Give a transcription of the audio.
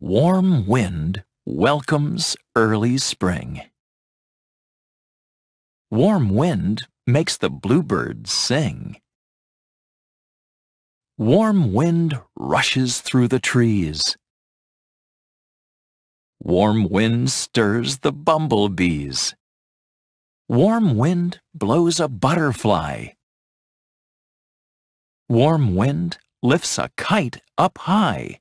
Warm wind welcomes early spring. Warm wind makes the bluebirds sing. Warm wind rushes through the trees. Warm wind stirs the bumblebees. Warm wind blows a butterfly. Warm wind lifts a kite up high.